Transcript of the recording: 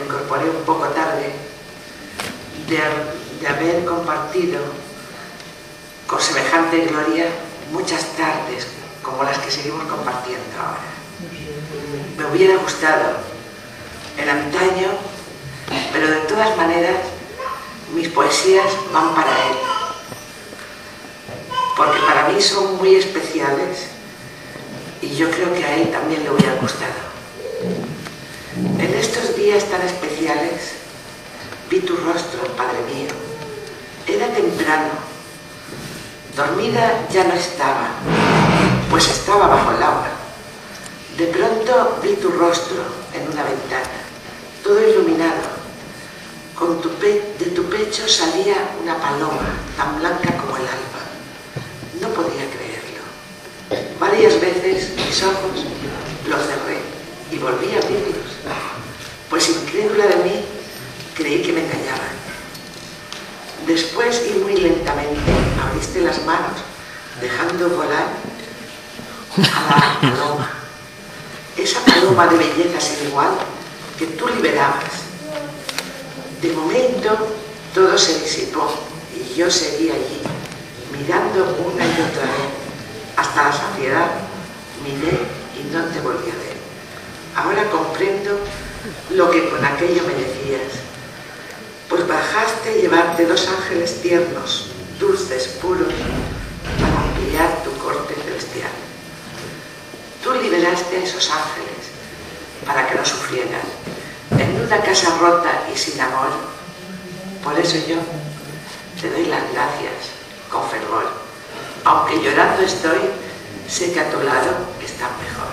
incorporé un poco tarde, de, de haber compartido con semejante gloria muchas tardes como las que seguimos compartiendo ahora. Me hubiera gustado el antaño, pero de todas maneras mis poesías van para él, porque para mí son muy especiales y yo creo que a él también le hubiera gustado. En estos días tan especiales vi tu rostro, Padre mío. Era temprano. Dormida ya no estaba, pues estaba bajo el agua. De pronto vi tu rostro en una ventana, todo iluminado. Con tu de tu pecho salía una paloma tan blanca como el alba. No podía creerlo. Varias veces mis ojos los cerré y volví a abrirlos, pues incrédula de mí creí que me engañaban. Después y muy lentamente abriste las manos, dejando volar a la paloma. Esa paloma de belleza sin igual que tú liberabas. De momento todo se disipó y yo seguí allí, mirando una y otra vez, hasta la saciedad, miré y no te volví a ver. Ahora comprendo lo que con aquello me decías. Pues bajaste a llevarte dos ángeles tiernos, dulces, puros, para ampliar tu corte celestial. Tú liberaste a esos ángeles para que no sufrieran en una casa rota y sin amor. Por eso yo te doy las gracias con fervor. Aunque llorando estoy, sé que a tu lado están mejor.